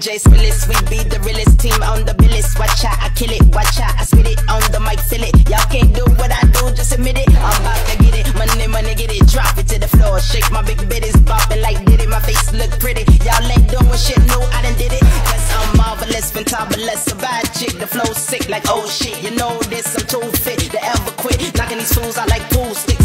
Jay Spillis, we be the realest team on the billis. Watch out, I kill it, watch out, I spit it on the mic, feel it. Y'all can't do what I do, just admit it. I'm about to get it, money, money, get it, drop it to the floor. Shake my big bitties, bopping like did it. My face look pretty. Y'all ain't doing shit, no, I done did it. Cause I'm marvelous, fantabulous, a bad chick. The flow sick like oh shit, you know this, I'm too fit to ever quit. Knocking these fools out like pool sticks.